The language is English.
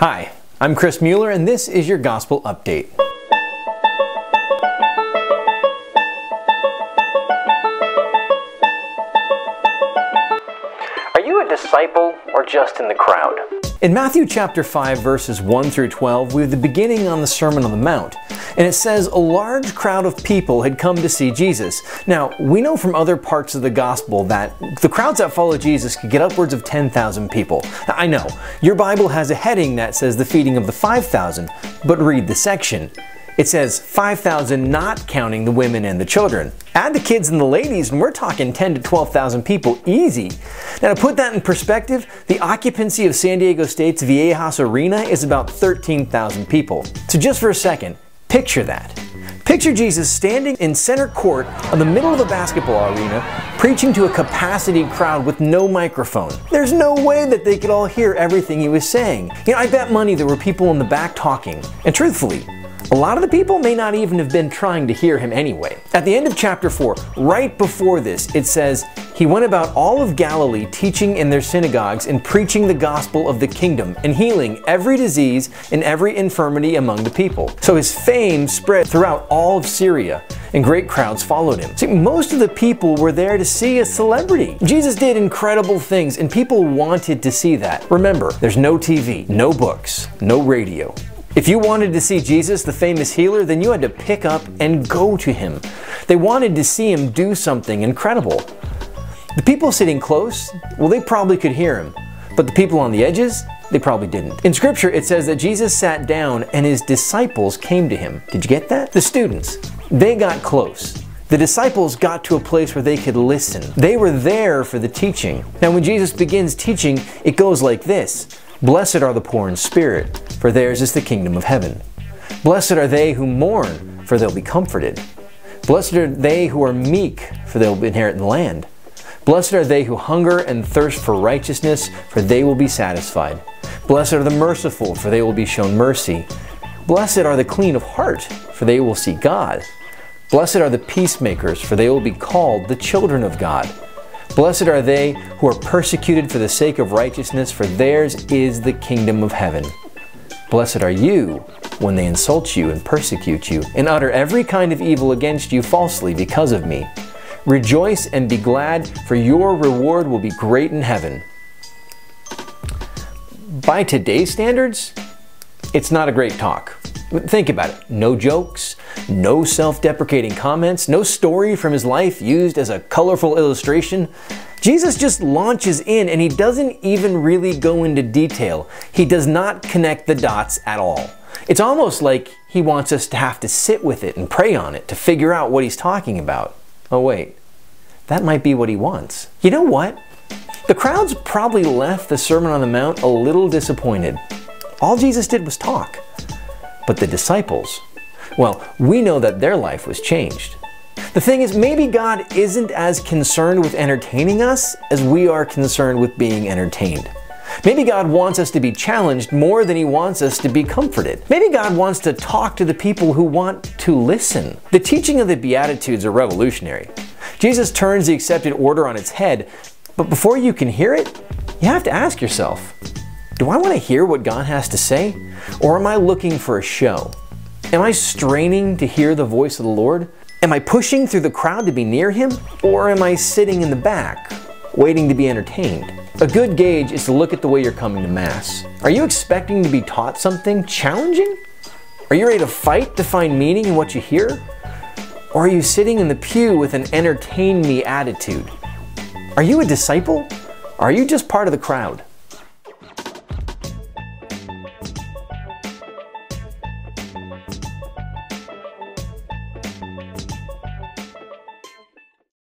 Hi, I'm Chris Mueller, and this is your Gospel Update. Are you a disciple or just in the crowd? In Matthew chapter 5 verses 1 through 12, we have the beginning on the Sermon on the Mount, and it says a large crowd of people had come to see Jesus. Now, we know from other parts of the gospel that the crowds that follow Jesus could get upwards of 10,000 people. I know, your Bible has a heading that says the feeding of the 5,000, but read the section. It says 5,000 not counting the women and the children. Add the kids and the ladies and we're talking 10 to 12,000 people easy. Now to put that in perspective, the occupancy of San Diego State's Viejas Arena is about 13,000 people. So just for a second, picture that. Picture Jesus standing in center court in the middle of a basketball arena, preaching to a capacity crowd with no microphone. There's no way that they could all hear everything he was saying. You know, I bet money there were people in the back talking. And truthfully, a lot of the people may not even have been trying to hear him anyway. At the end of chapter 4, right before this, it says, He went about all of Galilee teaching in their synagogues and preaching the gospel of the kingdom and healing every disease and every infirmity among the people. So his fame spread throughout all of Syria and great crowds followed him. See, most of the people were there to see a celebrity. Jesus did incredible things and people wanted to see that. Remember, there's no TV, no books, no radio. If you wanted to see Jesus, the famous healer, then you had to pick up and go to him. They wanted to see him do something incredible. The people sitting close, well, they probably could hear him, but the people on the edges, they probably didn't. In scripture, it says that Jesus sat down and his disciples came to him. Did you get that? The students, they got close. The disciples got to a place where they could listen. They were there for the teaching. Now, when Jesus begins teaching, it goes like this Blessed are the poor in spirit, for theirs is the kingdom of heaven. Blessed are they who mourn, for they'll be comforted. Blessed are they who are meek, for they'll inherit the land. Blessed are they who hunger and thirst for righteousness, for they will be satisfied. Blessed are the merciful, for they will be shown mercy. Blessed are the clean of heart, for they will see God. Blessed are the peacemakers, for they will be called the children of God. Blessed are they who are persecuted for the sake of righteousness, for theirs is the kingdom of heaven. Blessed are you when they insult you and persecute you, and utter every kind of evil against you falsely because of me. Rejoice and be glad, for your reward will be great in heaven. By today's standards, it's not a great talk. Think about it. No jokes, no self deprecating comments, no story from his life used as a colorful illustration. Jesus just launches in and he doesn't even really go into detail. He does not connect the dots at all. It's almost like he wants us to have to sit with it and pray on it to figure out what he's talking about. Oh, wait, that might be what he wants. You know what? The crowds probably left the Sermon on the Mount a little disappointed. All Jesus did was talk. But the disciples, well, we know that their life was changed. The thing is, maybe God isn't as concerned with entertaining us as we are concerned with being entertained. Maybe God wants us to be challenged more than He wants us to be comforted. Maybe God wants to talk to the people who want to listen. The teaching of the Beatitudes are revolutionary. Jesus turns the accepted order on its head, but before you can hear it, you have to ask yourself do I want to hear what God has to say? Or am I looking for a show? Am I straining to hear the voice of the Lord? Am I pushing through the crowd to be near Him? Or am I sitting in the back, waiting to be entertained? A good gauge is to look at the way you're coming to Mass. Are you expecting to be taught something challenging? Are you ready to fight to find meaning in what you hear? Or are you sitting in the pew with an entertain me attitude? Are you a disciple? Or are you just part of the crowd?